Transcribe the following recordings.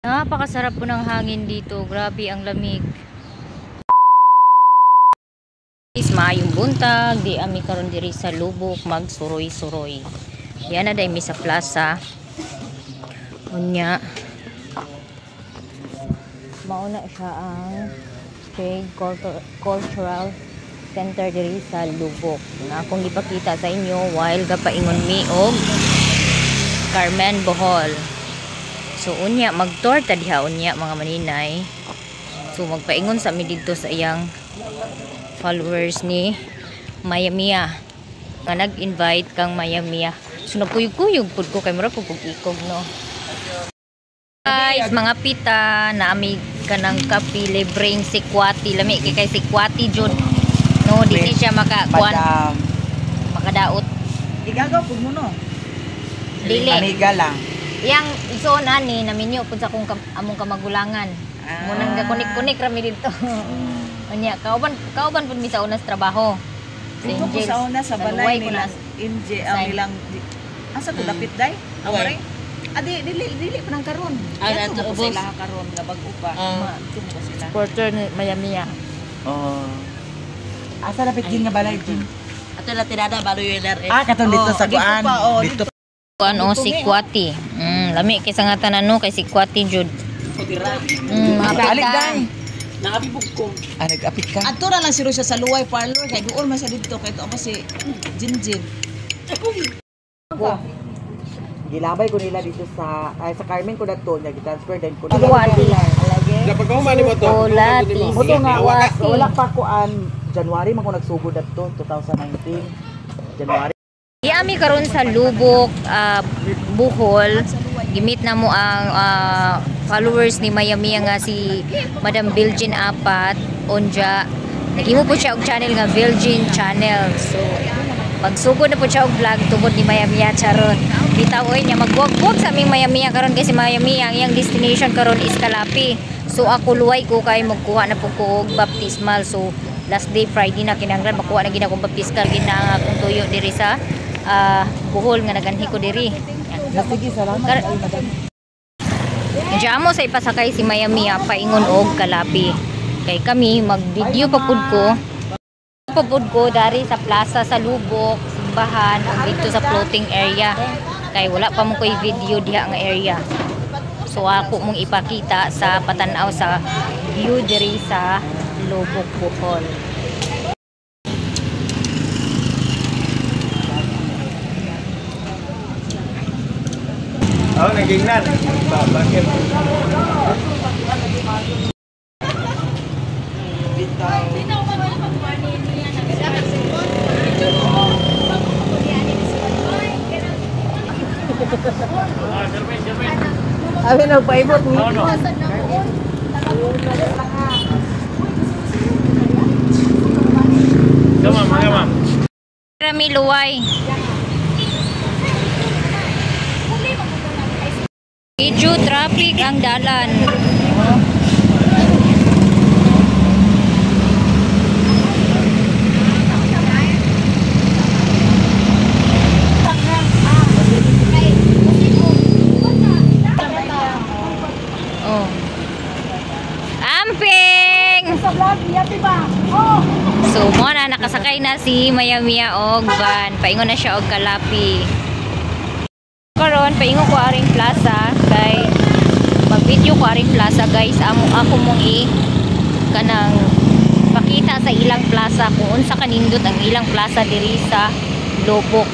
Napakasarap po ng hangin dito. Grabe ang lamig. Is maayong buntag, di ami karon diri sa Lubok magsuroy-suroy. Yan na mi sa plaza. Unya. Mauna siya ang Trade Cultur- Cultural Center diri sa Lubok. Na akong ipakita sa inyo while gapaingon mi og Carmen Bohol. So unya mag-tour ta diha unya mga maninay. So magpaingon sa mi didto sa iyang followers ni Maya Mia. Nga nag-invite kang Maya Mia. So nagkuyog-kuyog pud ko kay mura pud kog ikog no. Guys, mga pita na ami kanang kapi libreng sikwati lami kay kay sikwati jud. No, di ni siya makakuan makadaot. Igagaw po mo no. Dili. Amiga lang. Yang ison ani naminyo pud sa akong kam- among kamagulangan. Ah. Munang gakunik-kunik rami dito. Unya, kauban kauban pud mi sa unas trabaho. Sa Ito ko sa una sa balay nila. na. Inje Sign. ang ilang Asa to Mm. dapit day? Okay. Awari. Adi dili dili pa nang karon. Ah, to ubos. sila karon nga bag-o pa. Ah. Ma, tum ko sila. Porter ni Mayamia. Oh. Asa dapit din nga balay din? Ato na tirada balo yun na rin. Ah, katon dito Oh, sa dito kuan. pa, oh, Dito Kuan o sikwati. Mm, lami kay sa nga tanan no kay sikwati jud. Kutira. Mm, pita. day. Nakabibog ko. Ah, nag-apit ka. Ato na lang si Rosia sa Luway Parlor kay doon man siya dito kay to pa si Jinjin. Gilabay ko nila dito sa ay sa Carmen ko dagto nya gi-transfer din ko. Kuan alage. Napagawa ni mo to. Mo to nga wala pa ko an January man ko nagsugod dagto 2019. January. Di ami karon sa Lubok, ah, Buhol. Gimit na mo ang ah, followers ni Mayami nga si Madam Bilgin Apat, Onja. Nagimo po siya og channel nga Bilgin Channel. So pagsugod na po siya og vlog tungod ni Mayami charon. Bitaw oy niya magwag-wag sa aming Mayami karon kay si Mayami ang iyang destination karon is Kalapi. So ako luway ko kay magkuha na po ko og baptismal. So last day Friday na kinahanglan makuha na gina kong baptismal gina akong tuyo diri sa ah, Bohol nga naganhi ko diri. Sige salamat Kar- ay madam. Diyan mo sa ipasakay si Mayami ah, paingon og Kalapi. Kay kami mag-video pa pud ko. Pa pud ko dari sa plaza sa Lubok, simbahan, ug dito sa floating area. Kay wala pa mo ko'y video diha nga area. So ako mong ipakita sa patanaw sa view diri sa Lubok, Bohol. Oh, naging nan. Ba- Bakit? Abi na paibot ni. Come on, come on. Rami luway. Medyo traffic ang dalan. Oh. Amping! So, mo na nakasakay na si Mayamia og van. Paingon na siya og kalapi. Karon paingon ko aring plaza mag-video ko aring plaza guys. Amo ako mong i kanang pakita sa ilang plaza kung unsa kanindot ang ilang plaza diri sa Lobok.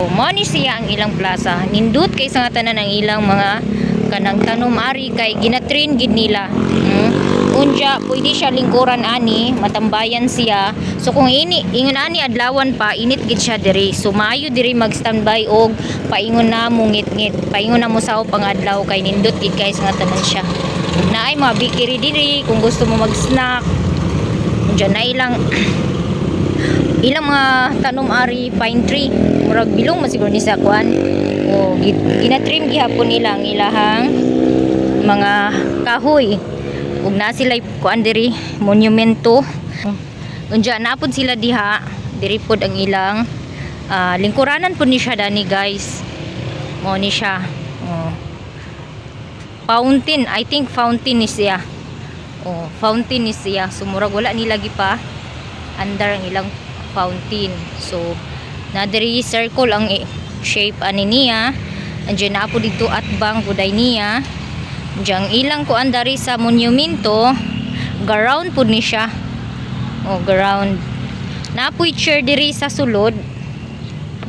So, ni siya ang ilang plaza. Nindot kay sa tanan ang ilang mga kanang tanom ari kay ginatrain gid nila. Hmm? Unja, pwede siya lingkuran ani, matambayan siya. So kung ini, ingon ani adlawan pa, init gid siya diri. So maayo diri mag-standby og paingon na mo ngit-ngit. Paingon na mo sa pangadlaw kay nindot gid kay nga tanan siya. Naay mga bikiri diri kung gusto mo mag-snack. Unja na ilang ilang mga tanom ari pine tree murag bilong man siguro ni sa kuan o gi- ginatrim gihapon nila ang ilahang mga kahoy ug na sila kuan diri monumento. Unja napod sila diha. Diri pod ang ilang ah, lingkuranan po ni siya dani guys. Mo ni siya. Oh. fountain. I think fountain ni siya. Oh fountain ni siya. So murag wala nila pa under ang ilang fountain. So na diri circle ang shape ani niya. Andyan na po dito at bang buday niya Diyan ilang ko andari sa monumento. Garound po ni siya. Oh garound naapoy chair diri sa sulod.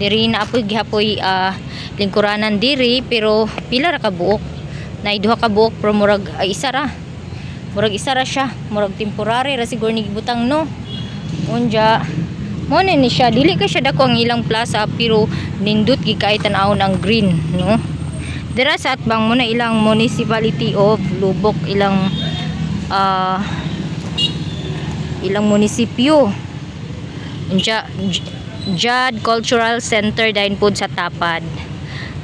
Diri na apoy gihapoy ah, lingkuranan diri pero pila ra ka buok? Na duha ka buok pero murag ay isa ra. Murag isa ra siya. Murag temporary ra siguro ni gibutang no? Unja. Mo ni siya dili ka siya dako ang ilang plaza pero nindot gi kay tan-awon ang green no dira sa atbang mo na ilang municipality of Lubok ilang ah ilang munisipyo. Unja J- Jad Cultural Center dahin pod sa Tapad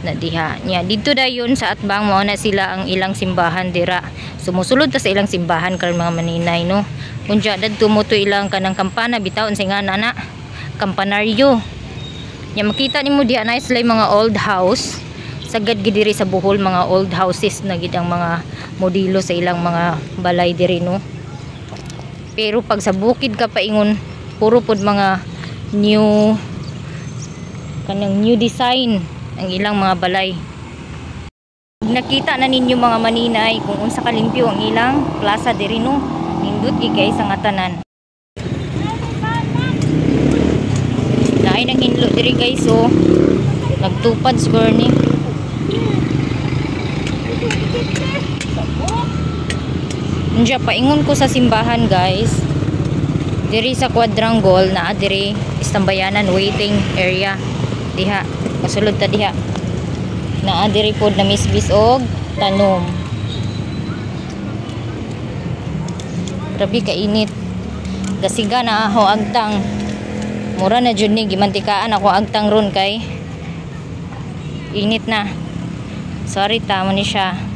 na diha. Nya dito dayon sa atbang mo na sila ang ilang simbahan dira. Sumusulod ta sa ilang simbahan karon mga maninay no? Unja dadto mo to ilang kanang kampana bitaw sa nga nana kampanaryo. Nya makita nimo diha na sila mga old house sagad gid diri sa Bohol mga old houses na gid ang mga modelo sa ilang mga balay diri no? Pero pag sa bukid ka paingon puro pod mga new kanang new design ang ilang mga balay. Nakita na ninyo mga maninay kung unsa kalimpyo ang ilang plaza diri no? Nindot gi kay sa nga tanan naay nang hinlo diri guys so nagtupad siguro ni Diya, paingon ko sa simbahan guys. Diri sa quadrangle na diri istambayanan waiting area. Diha kasulod ta diha. Na diri pod na misbis og tanom grabe ka init gasiga na ako agtang. Mura na jud ni gimantikaan ako agtang ron kay. Init na. Sorry ta mo ni siya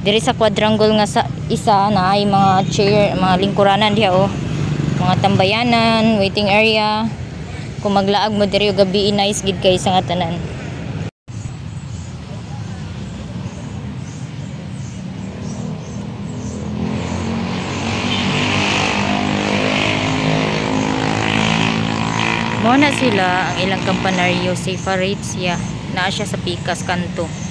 diri sa quadrangle nga sa isa na ay mga chair mga lingkuranan diha oh. Mga tambayanan waiting area. Kung maglaag mo diri gabi nice gid kay sa nga tanan. Mo na sila ang ilang kampanaryo separates siya naa siya sa pikas kanto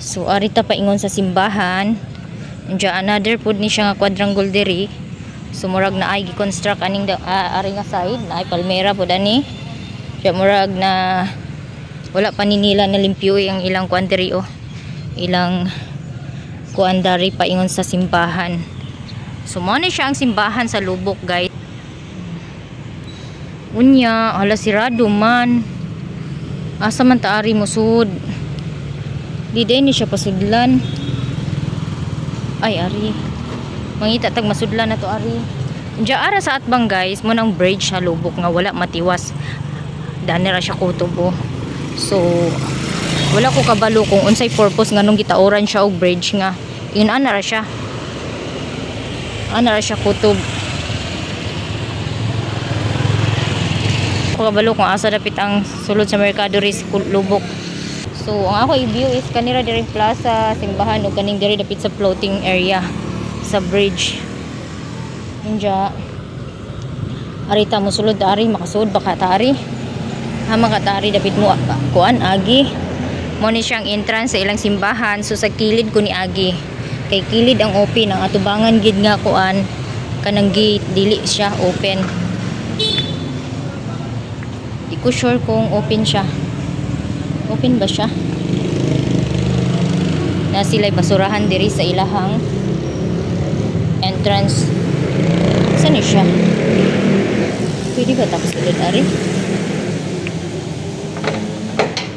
so arita pa ingon sa simbahan. Diya another pud ni siya nga quadrangle diri. Sumurag na ay gi-construct aning da, ah, ari nga side na ay palmera pud ani Diya murag na wala pa ni nila na limpyo ang ilang kuan diri oh. Ilang kuan dari pa ingon sa simbahan. So mo ni siya ang simbahan sa Lubok guys. Unya hala sirado man. Asa man taari mo sud di day ni siya pasudlan. Ay ari. Mangita tag masudlan na to ari. Diya ara sa atbang guys mo nang bridge sa lubok nga wala matiwas. Dani ra siya kutubo. So wala ko kabalo kung unsay purpose nga nung gitaoran siya og bridge nga. Yun ana ra siya. Ana ra siya kutob. Ko kabalo kung asa dapit ang sulod sa merkado ris lubok so ang ako i-view is kanira diri plaza simbahan ug kaning diri dapit sa floating area sa bridge. Inja arita mo sulod ari makasud baka tari ha makatari dapit mo ah, kuan agi. Mo ni siyang entrance sa ilang simbahan so sa kilid ko ni agi. Kay kilid ang open ang atubangan gid nga kuan kanang gate dili siya open. Di ko sure kung open siya open ba siya? Na sila'y basurahan diri sa ilahang entrance. Saan ni siya? Pwede ba tapos ulit ari?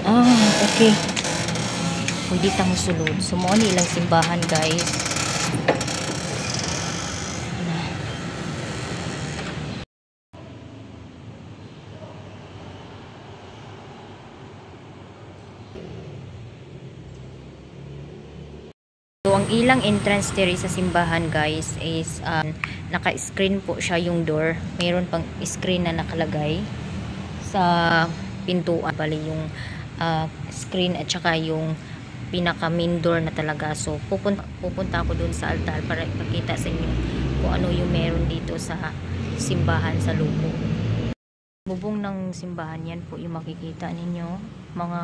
Ah okay. Pwede tang sulod. Sumuon ilang simbahan guys ilang entrance diri sa simbahan guys is um, naka-screen po siya yung door. Mayroon pang screen na nakalagay sa pintuan. Bali yung uh, screen at saka yung pinaka main door na talaga. So, pupunta, pupunta ako dun sa altar para ipakita sa inyo kung ano yung meron dito sa simbahan sa Lupo. Bubong ng simbahan yan po yung makikita ninyo. Mga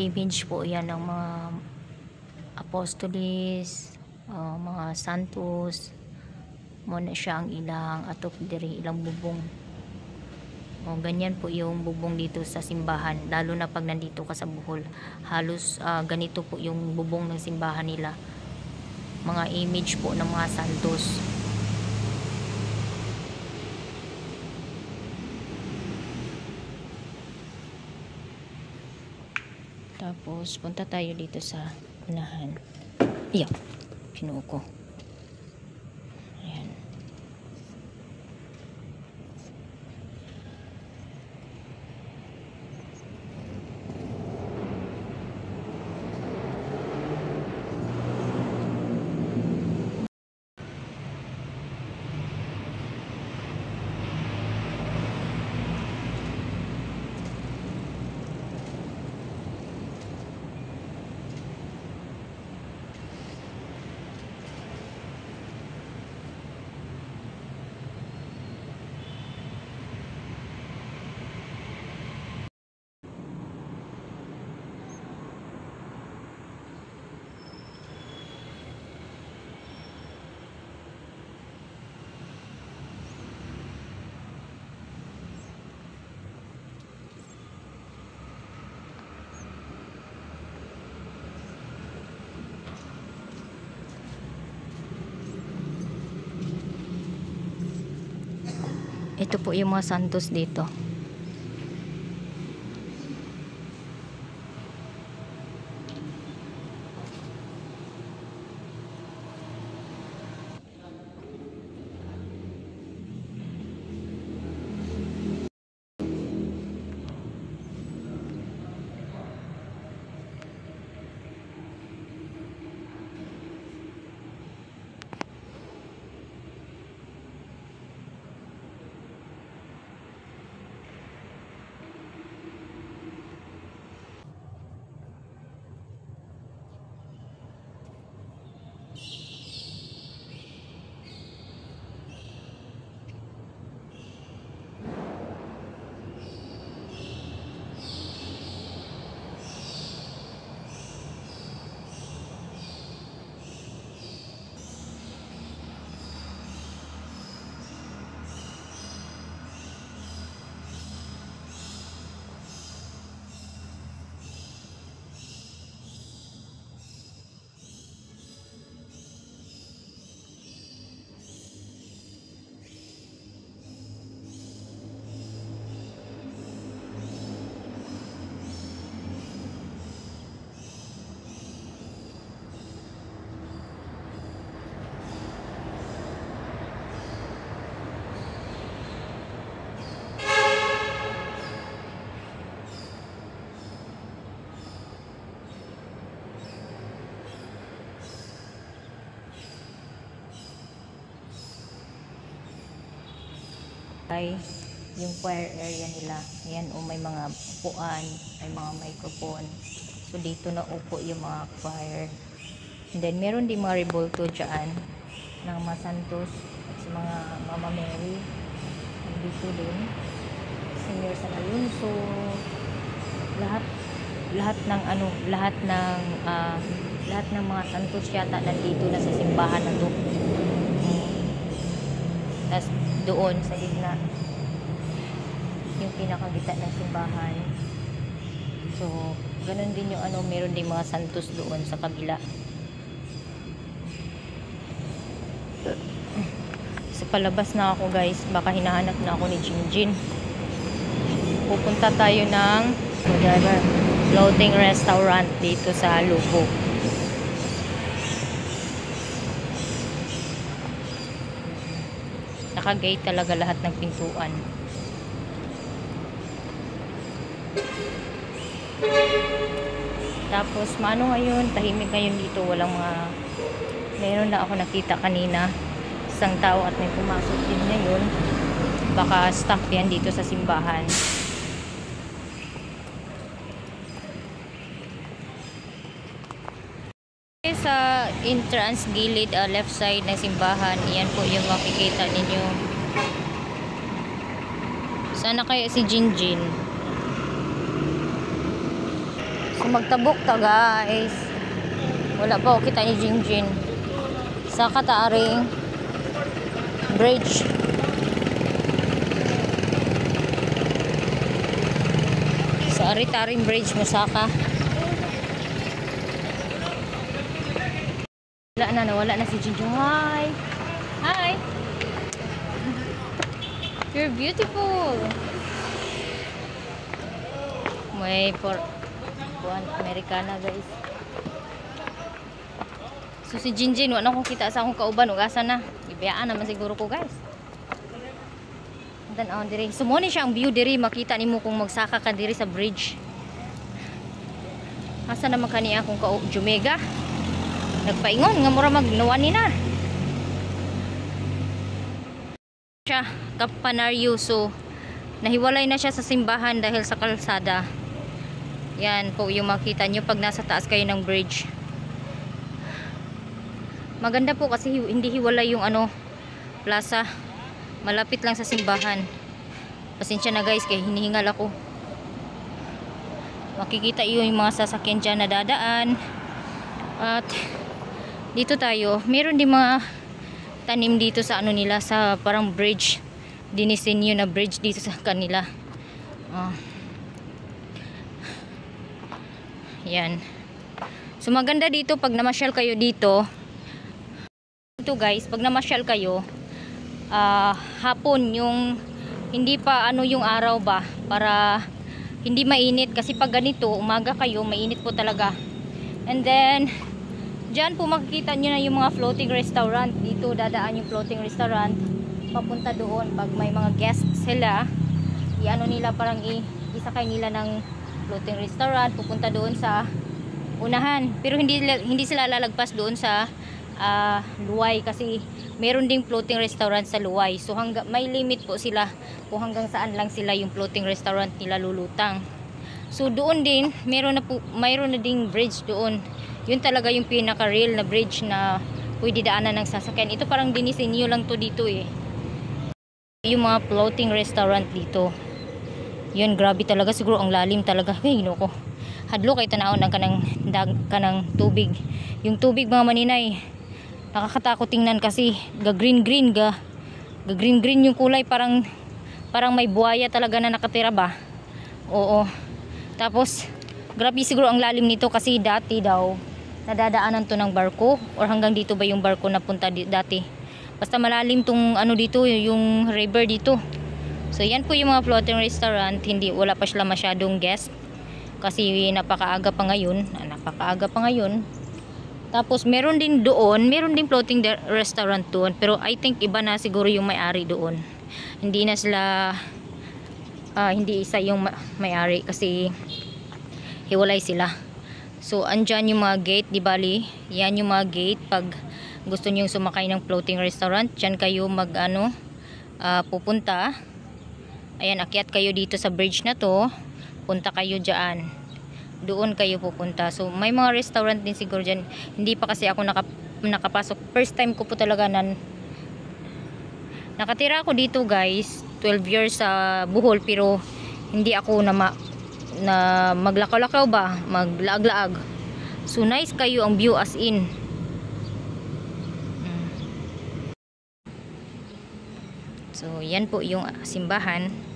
image po yan ng mga apostolis, uh, mga santos, muna siya ang ilang atop diri ilang bubong. O, ganyan po yung bubong dito sa simbahan, lalo na pag nandito ka sa Bohol. Halos ah, ganito po yung bubong ng simbahan nila. Mga image po ng mga santos. Tapos, punta tayo dito sa unahan. Iyak. Kinuha ko. Ayan. Ito po yung mga santos dito. Ay yung choir area nila. Ayan, o may mga upuan, may mga microphone. So, dito na upo yung mga choir. And then, meron din mga revolto dyan ng mga santos at sa mga Mama Mary. Dito din. Senior San Alonso. Lahat lahat ng ano, lahat ng ah, lahat ng mga santos yata nandito na sa simbahan na to. Tapos doon sa gitna yung pinakagita ng simbahan. So, ganun din yung ano, meron din mga santos doon sa kabila. So, palabas na ako guys. Baka hinahanap na ako ni Jinjin. Pupunta tayo ng whatever, floating restaurant dito sa Lubo. Naka-gate talaga lahat ng pintuan. Tapos, maano ngayon, tahimik ngayon dito, walang mga, meron na ako nakita kanina, isang tao at may pumasok din ngayon. Baka staff yan dito sa simbahan. Sa entrance gilid ah, left side ng simbahan. Yan po yung makikita ninyo. Sana kaya si Jinjin. So magtabok ta guys. Wala pa ako kita ni Jinjin. Sa kataaring bridge. Sa Aritaring Bridge, Musaka. Wala na, nawala na si Jinjin. Hi! Hi! You're beautiful! May for Kuan, Americana guys. So si Jinjin, wala akong kita sa akong kauban. Ugasa na. Ibiyaan naman siguro ko guys. Tanaw diri. So mo ni siya ang view diri makita nimo kung magsaka ka diri sa bridge. Asa naman kaniya kung ka Jumega. Nagpaingon nga mura magnuwan ni na. Siya Kapanaryo so nahiwalay na siya sa simbahan dahil sa kalsada. Yan po yung makita nyo pag nasa taas kayo ng bridge. Maganda po kasi hi- hindi hiwalay yung ano plaza. Malapit lang sa simbahan. Pasensya na guys kaya hinihingal ako. Makikita iyo yung mga sasakyan dyan na dadaan. At dito tayo, meron din mga tanim dito sa ano nila sa parang bridge. Dinisenyo na bridge dito sa kanila. Ah. Yan. So maganda dito pag namasyal kayo dito. Ito guys, pag namasyal kayo, ah, hapon yung hindi pa ano yung araw ba para hindi mainit kasi pag ganito umaga kayo mainit po talaga and then dyan po makikita nyo na yung mga floating restaurant dito dadaan yung floating restaurant papunta doon pag may mga guests sila iano nila parang i isakay nila ng floating restaurant pupunta doon sa unahan pero hindi hindi sila lalagpas doon sa ah, Luway kasi meron ding floating restaurant sa Luway. So hangga, may limit po sila kung hanggang saan lang sila yung floating restaurant nila lulutang. So doon din, meron na po, mayroon na ding bridge doon. Yun talaga yung pinaka real na bridge na pwede daanan ng sasakyan. Ito parang dinisenyo lang to dito eh. Yung mga floating restaurant dito. Yun, grabe talaga. Siguro ang lalim talaga. Ay, ko. Hadlo kay tanawon ang kanang, dag, kanang tubig. Yung tubig mga maninay, nakakatakot tingnan kasi ga green green ga ga green green yung kulay parang parang may buhaya talaga na nakatira ba oo tapos grabe siguro ang lalim nito kasi dati daw nadadaanan to ng barko? Or hanggang dito ba yung barko na punta dati? Basta malalim tong ano dito yung river dito. So yan po yung mga floating restaurant. Hindi wala pa sila masyadong guest. Kasi napakaaga pa ngayon. Napakaaga pa ngayon. Tapos meron din doon, meron din floating restaurant doon. Pero I think iba na siguro yung may-ari doon. Hindi na sila ah, hindi isa yung ma- may-ari kasi hiwalay sila. So andyan yung mga gate, di bali? Yan yung mga gate pag gusto niyo sumakay ng floating restaurant, diyan kayo mag ano ah, pupunta. Ayan, akyat kayo dito sa bridge na to. Punta kayo diyan doon kayo pupunta. So, may mga restaurant din siguro dyan. Hindi pa kasi ako naka, nakapasok. First time ko po talaga nan nakatira ako dito guys. 12 years sa Bohol pero hindi ako na, na maglakaw-lakaw ba? Maglaag-laag. So, nice kayo ang view as in. Mm. So, yan po yung simbahan.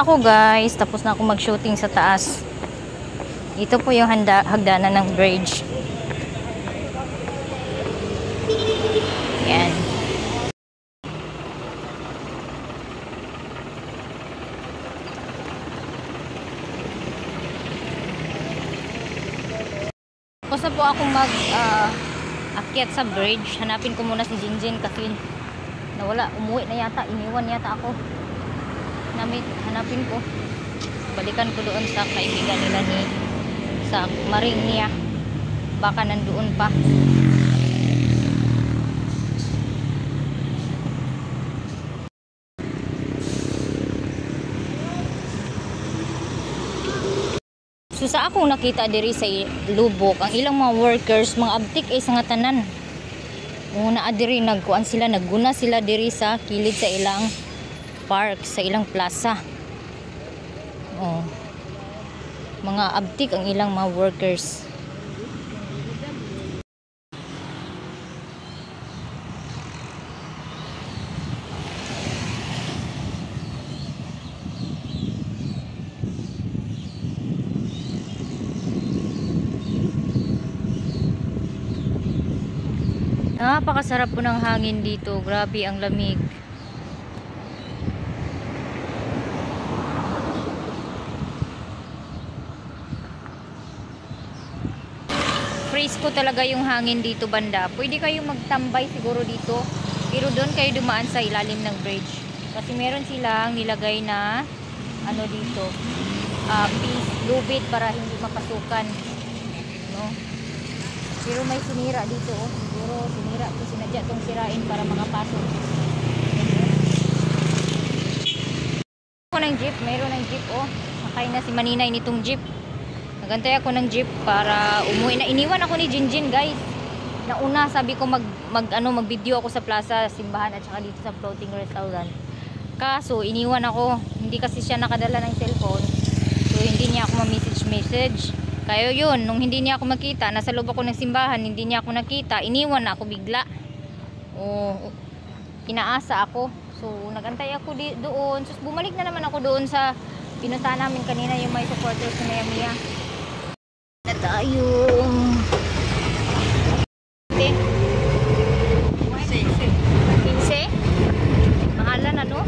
Ako guys, tapos na ako mag-shooting sa taas. Ito po yung handa, hagdanan ng bridge. Yan. Tapos na po ako mag ah, akyat sa bridge. Hanapin ko muna si Jinjin kasi nawala, umuwi na yata, iniwan yata ako. Namit, hanapin ko. Balikan ko doon sa kaibigan nila ni sa maring niya. Baka nandoon pa. So sa akong nakita diri sa lubok, ang ilang mga workers, mga abtik ay sa nga tanan. Muna adiri nagkuan sila, nagguna sila diri sa kilid sa ilang park, sa ilang plaza. Oh. Mga abtik ang ilang mga workers. Napakasarap po ng hangin dito. Grabe ang lamig. Fresco talaga yung hangin dito banda. Pwede kayong magtambay siguro dito. Pero doon kayo dumaan sa ilalim ng bridge. Kasi meron silang nilagay na ano dito. ah piece, lubid para hindi mapasukan. No? Pero may sinira dito. Oh. Siguro sinira to sinadya tong sirain para makapasok. Ako ng jeep, mayroon ng jeep oh. Sakay na si Maninay nitong jeep. Nagantay ako ng jeep para umuwi na iniwan ako ni Jinjin, guys. Nauna sabi ko mag mag ano mag-video ako sa plaza simbahan at saka dito sa floating restaurant. Kaso iniwan ako, hindi kasi siya nakadala ng cellphone. So hindi niya ako ma-message message. Kaya yun, nung hindi niya ako makita, nasa loob ako ng simbahan, hindi niya ako nakita, iniwan na ako bigla. O, inaasa ako. So, nagantay ako di, doon. So, bumalik na naman ako doon sa pinuntahan namin kanina yung may supporters ni Maya 15? Mahalan ano?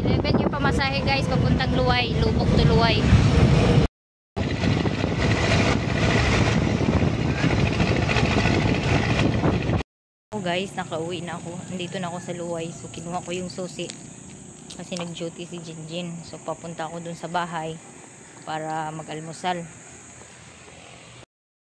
11 yung pamasahe guys, papuntang Luway, Lubok to. Oh guys, nakauwi na ako. Nandito na ako sa Luway. So kinuha ko yung susi. Kasi nag-duty si Jinjin. So papunta ako dun sa bahay para mag-almusal.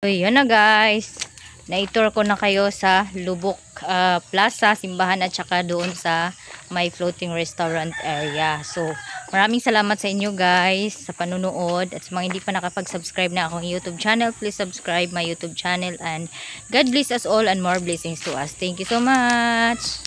So yan na guys. Na-tour ko na kayo sa Lubok ah, Plaza, simbahan at saka doon sa may floating restaurant area. So maraming salamat sa inyo guys sa panunood at sa mga hindi pa nakapag-subscribe na akong YouTube channel, please subscribe my YouTube channel and God bless us all and more blessings to us. Thank you so much.